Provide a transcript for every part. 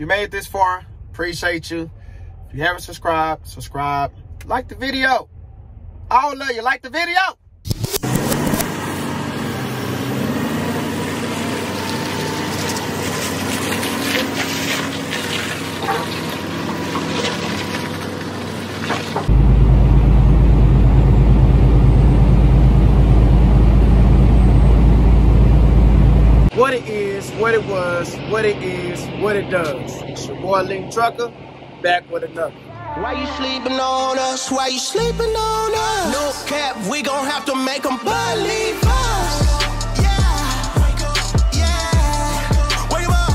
You made it this far, appreciate you. If you haven't subscribed, subscribe. Like the video. I love you. Like the video. what it is, what it was, what it is, what it does. It's your boy Lean Trucker, back with another. Why you sleeping on us? Why you sleeping on us? No cap, we gon' have to make them believe us. Yeah, yeah. Wake 'em up.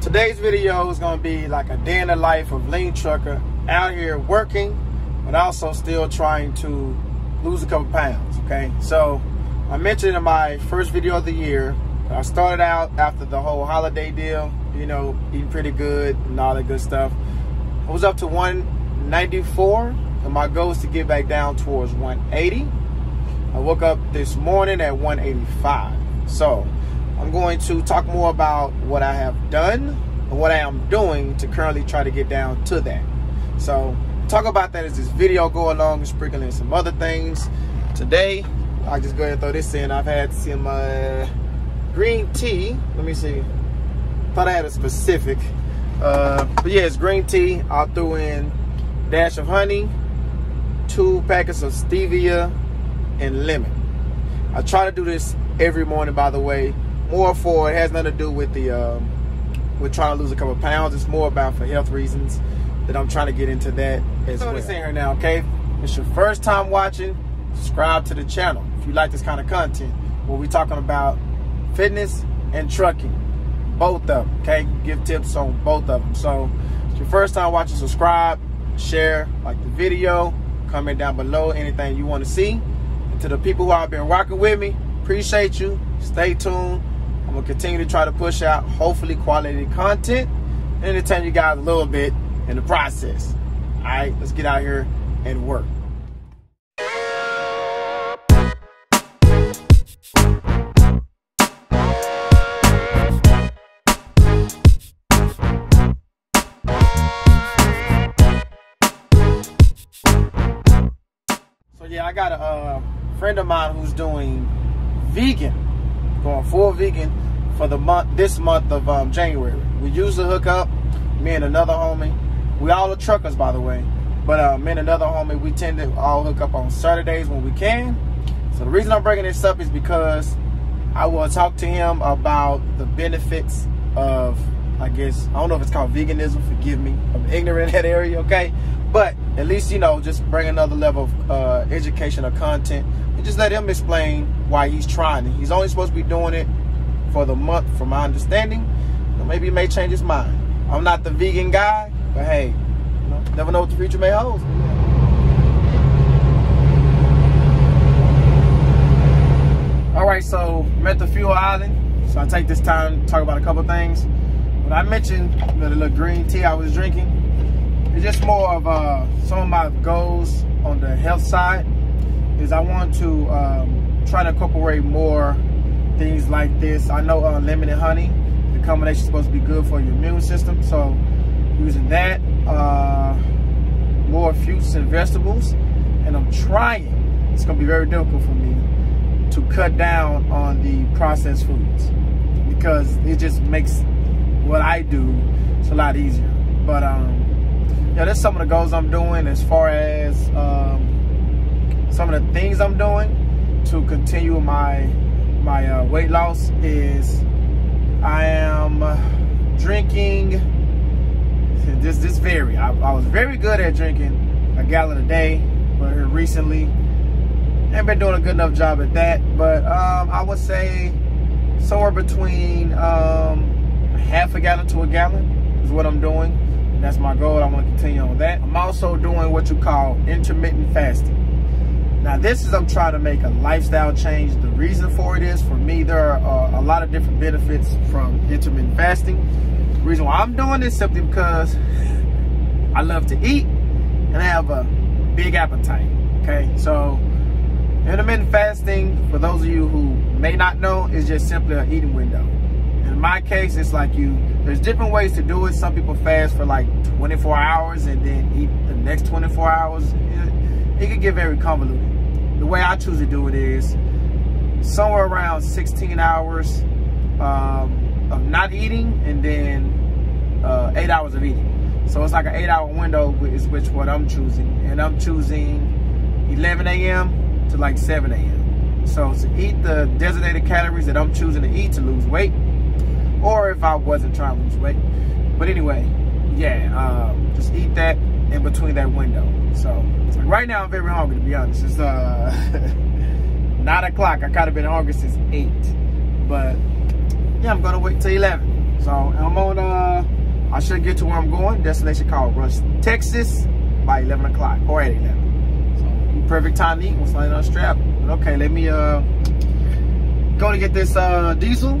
Today's video is gonna be like a day in the life of Lean Trucker out here working, but also still trying to lose a couple pounds, okay? So I mentioned in my first video of the year, I started out after the whole holiday deal, you know, eating pretty good and all that good stuff. I was up to 194, and my goal is to get back down towards 180. I woke up this morning at 185. So I'm going to talk more about what I have done and what I am doing to currently try to get down to that. So talk about that as this video go along and sprinkling some other things. Today, I'll just go ahead and throw this in. I've had some uh, green tea. Let me see. Thought I had a specific. Uh, but yeah, it's green tea. I'll throw in dash of honey, two packets of stevia, and lemon. I try to do this every morning, by the way. More for it has nothing to do with the um, with trying to lose a couple pounds. It's more about for health reasons that I'm trying to get into that as so well. So here now, okay? It's your first time watching. Subscribe to the channel if you like this kind of content. Where we talking about fitness and trucking, both of them. Okay, give tips on both of them. So, if your first time watching, subscribe, share, like the video, comment down below anything you want to see. And to the people who have been rocking with me, appreciate you. Stay tuned. I'm gonna continue to try to push out hopefully quality content and entertain you guys a little bit in the process. All right, let's get out here and work. Got a uh, friend of mine who's doing vegan, going full vegan for the month this month of um, January. We usually hook up, me and another homie. We all are truckers, by the way. But uh, me and another homie, we tend to all hook up on Saturdays when we can. So the reason I'm bringing this up is because I will talk to him about the benefits of, I guess, I don't know if it's called veganism, forgive me. I'm ignorant in that area, okay? But at least, you know, just bring another level of uh, education or content and just let him explain why he's trying. He's only supposed to be doing it for the month, from my understanding. So maybe he may change his mind. I'm not the vegan guy, but hey, you know, never know what the future may hold. All right, so I'm at the fuel island. So I take this time to talk about a couple things. When I mentioned the little green tea I was drinking, it's just more of uh, some of my goals on the health side is I want to um, try to incorporate more things like this. I know uh, lemon and honey, the combination is supposed to be good for your immune system. So using that, uh, more fruits and vegetables. And I'm trying, it's gonna be very difficult for me to cut down on the processed foods because it just makes what I do it's a lot easier. But um, yeah, that's some of the goals I'm doing as far as um, some of the things I'm doing to continue my my uh, weight loss is I am drinking this this vary I, I, was very good at drinking a gallon a day but recently I haven't been doing a good enough job at that but um, I would say somewhere between um, half a gallon to a gallon is what I'm doing that's my goal. I want to continue on that. I'm also doing what you call intermittent fasting. Now, this is I'm trying to make a lifestyle change. The reason for it is, for me, there are uh, a lot of different benefits from intermittent fasting. The reason why I'm doing this simply because I love to eat and I have a big appetite. Okay, so intermittent fasting, for those of you who may not know, is just simply an eating window my case, it's like you, there's different ways to do it. Some people fast for like 24 hours and then eat the next 24 hours. It, it get very convoluted. The way I choose to do it is somewhere around 16 hours um, of not eating and then uh, eight hours of eating. So it's like an eight hour window is which what I'm choosing. And I'm choosing 11 a.m. to like 7 a.m. So to eat the designated calories that I'm choosing to eat to lose weight, or if I wasn't trying to lose weight. But anyway, yeah, um, just eat that in between that window. So like right now I'm very hungry to be honest. It's uh nine o'clock. I kind of been hungry since eight, but yeah, I'm gonna wait till eleven. So I'm on. Uh, I should get to where I'm going. Destination called Rush, Texas, by eleven o'clock or at eleven. So perfect time to eat once I unstrap. But okay, let me uh go to get this uh diesel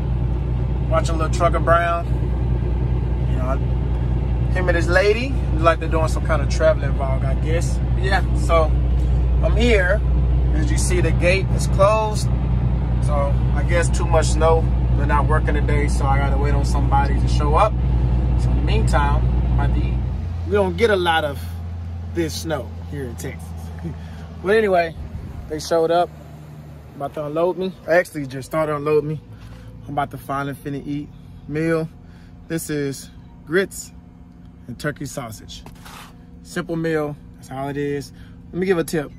watching little Trucker Brown. You know, I, him and his lady, like they're doing some kind of traveling vlog, I guess. Yeah, so I'm here. As you see, the gate is closed. So I guess too much snow. They're not working today, so I gotta wait on somebody to show up. So in the meantime, my D, We don't get a lot of this snow here in Texas. but anyway, they showed up, about to unload me. Actually, just started unloading me talking about the Fine Finna Eat meal. This is grits and turkey sausage. Simple meal, that's all it is. Let me give a tip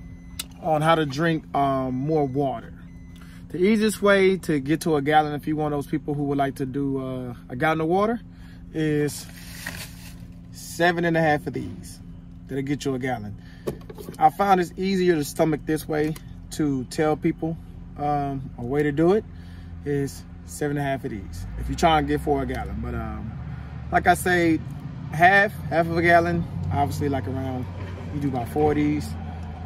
on how to drink um, more water. The easiest way to get to a gallon, if you're one of those people who would like to do uh, a gallon of water, is seven and a half of these. That'll get you a gallon. I found it's easier to stomach this way to tell people um, a way to do it is seven and a half of these. If you're trying to get four a gallon, but um, like I say, half, half of a gallon, obviously like around, you do about four of these.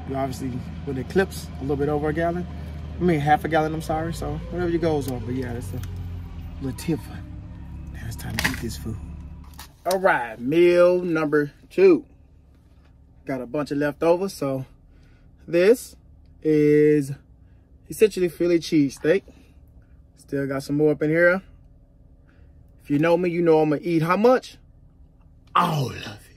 You obviously, with the clips, a little bit over a gallon. I mean, half a gallon, I'm sorry. So whatever your goals are, but yeah, that's a Latifah. Now it's time to eat this food. All right, meal number two. Got a bunch of leftovers, so this is essentially Philly cheesesteak. Still got some more up in here. If you know me, you know I'm gonna eat how much? All of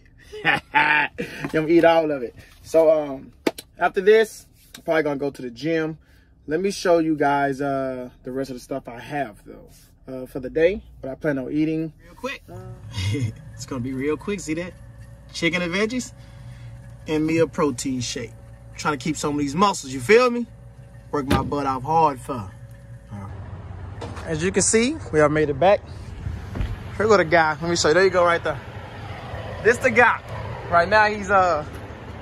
it. I'm gonna eat all of it. So um, after this, I'm probably gonna go to the gym. Let me show you guys uh, the rest of the stuff I have though uh, for the day, but I plan on eating. Real quick. Uh, it's gonna be real quick, see that? Chicken and veggies and me a protein shake. I'm trying to keep some of these muscles, you feel me? Work my butt off hard for. As you can see, we have made it back. Here go the guy. Let me show you. There you go right there. This the guy. Right now he's uh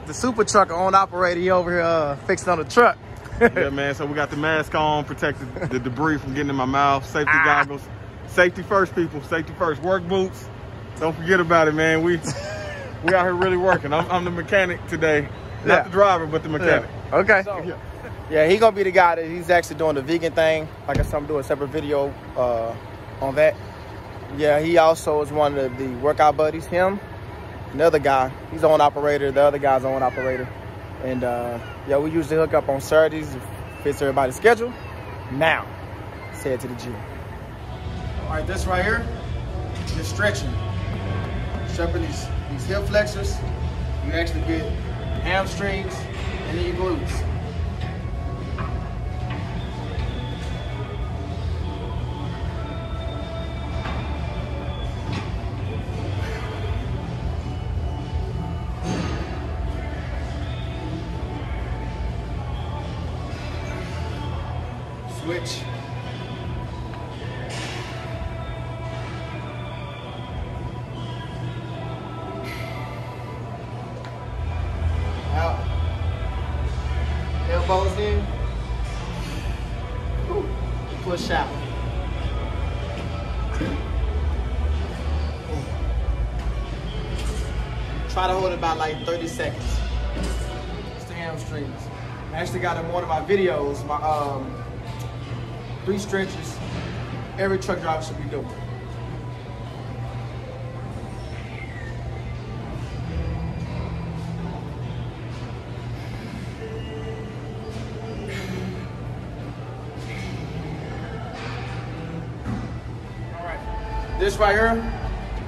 the super truck owner operator he over here uh, fixing on the truck. yeah, man. So we got the mask on, protected the debris from getting in my mouth, safety ah. goggles. Safety first, people. Safety first. Work boots. Don't forget about it, man. We we out here really working. I'm, I'm the mechanic today. Not yeah. the driver, but the mechanic. Yeah. Okay. So, yeah. Yeah, he gonna be the guy that he's actually doing the vegan thing. Like I said, I'm doing a separate video uh, on that. Yeah, he also is one of the workout buddies. Him, another guy, he's owner operator. The other guy's owner operator. And uh, yeah, we usually hook up on Saturdays. Fits everybody's schedule. Now, say it to the gym. All right, this right here, just stretching. Stretching these, these hip flexors. You actually get hamstrings and then your glutes. switch. Out. Elbows in. Push out. Try to hold about like 30 seconds. It's the hamstrings. I actually got in one of my videos, my um, three stretches every truck driver should be doing. This right here,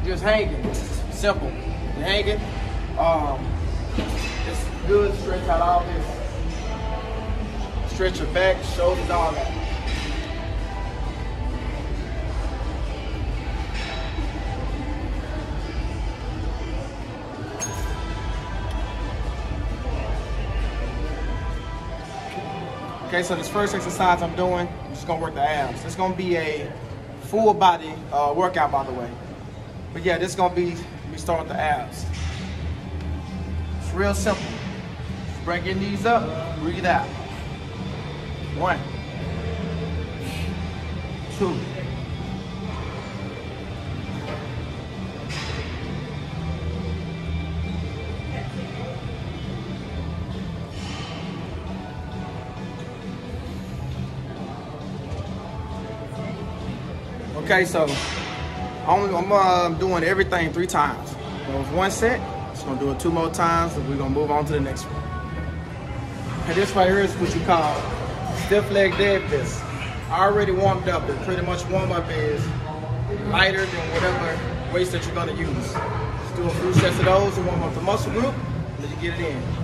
just hanging. Simple. Hanging. Um, it's good. Stretch out all this. Stretch your back, shoulders, all that. Okay, so this first exercise I'm doing, I'm just gonna work the abs. It's gonna be a full body uh, workout, by the way. But yeah, this is gonna be, we start with the abs. It's real simple. Just bring your knees up, breathe out. One, two, Okay, so I'm, I'm uh, doing everything three times. So it was one set, just gonna do it two more times, and we're gonna move on to the next one. And this right here is what you call stiff leg deadlifts. I already warmed up. It pretty much warm up is lighter than whatever weights that you're gonna use. Just do a few sets of those to warm up the muscle group, and then you get it in.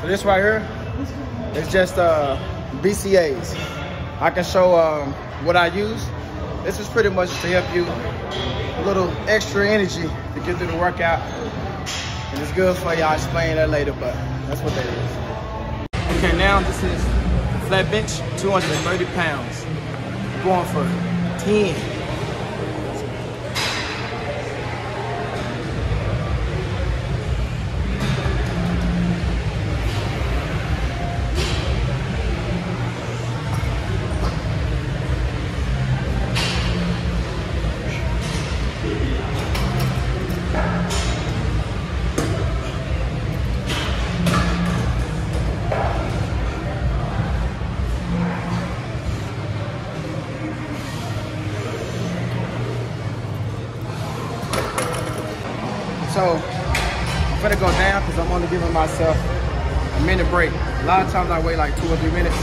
So this right here is just uh, BCAAs. I can show um, what I use. This is pretty much to help you a little extra energy to get through the workout. And it's good for you. I'll explain that later, but that's what that is. Okay, now this is flat bench, 230 pounds. Going for 10. So I'm gonna go down because I'm only giving myself a minute break. A lot of times I wait like two or three minutes.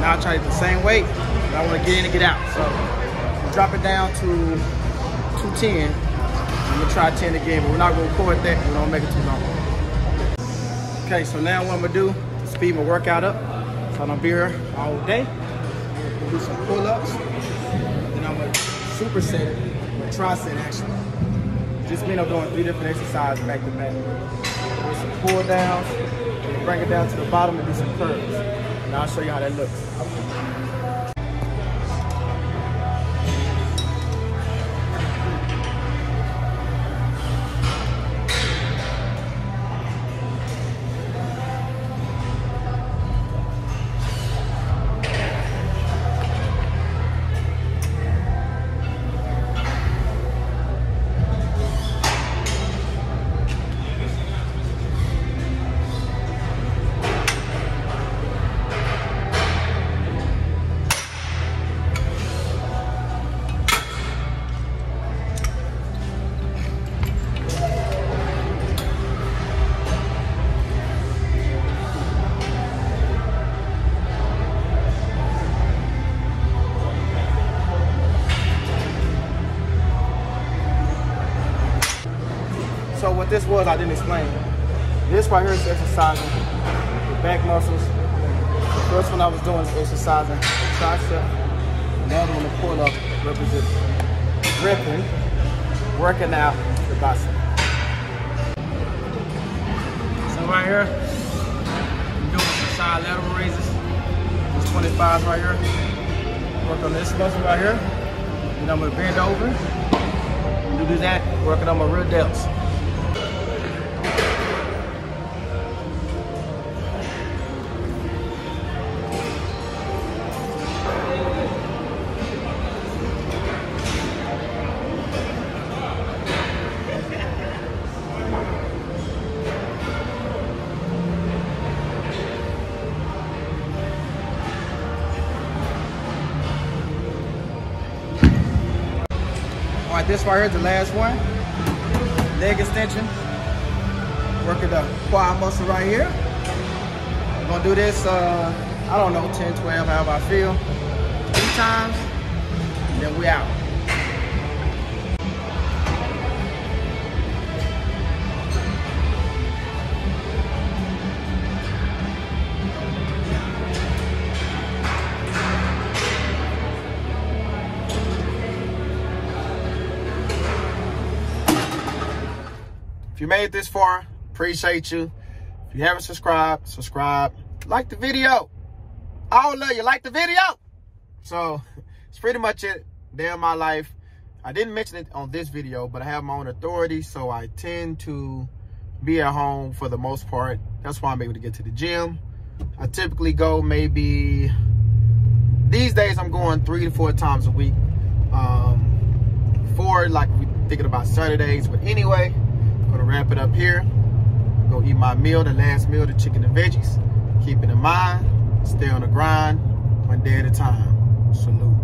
Now I try to the same weight, but I want to get in and get out. So drop it down to 210. I'm gonna try 10 again, but we're not gonna record that. We don't make it too long. Okay, so now what I'm gonna do, speed my workout up. So I'm gonna be here all day. Do some pull-ups. Then I'm gonna superset it, tricep actually. Just been up doing three different exercises back to back. Do some pull downs, bring it down to the bottom and do some curls. And I'll show you how that looks. This was, I didn't explain. This right here is exercising the back muscles. The first one I was doing is exercising the tricep. And the other one, the pull-up, represents gripping, working out the bicep. So right here. I'm doing some side lateral raises. This 25s right here. Work on this muscle right here. And I'm gonna bend over. Do that, working on my rear delts. This right here the last one. Leg extension. Working the quad muscle right here. I'm gonna do this, uh, I don't know, 10, 12, however I feel. Three times, and then we out. If you made it this far, appreciate you. If you haven't subscribed, subscribe. Like the video. I love you. Like the video. So it's pretty much it. Day of my life. I didn't mention it on this video, but I have my own authority, so I tend to be at home for the most part. That's why I'm able to get to the gym. I typically go maybe these days I'm going three to four times a week. Um, four like we thinking about Saturdays, but anyway, gonna wrap it up here. Go eat my meal, the last meal, the chicken and veggies. Keep it in mind, stay on the grind, one day at a time. Salute.